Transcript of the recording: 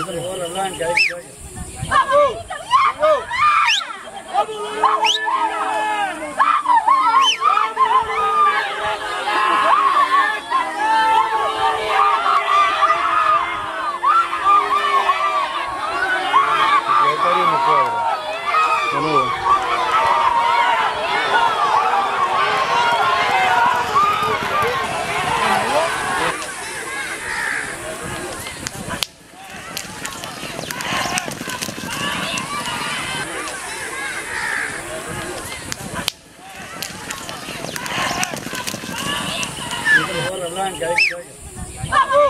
Over the line, guys. on, guys.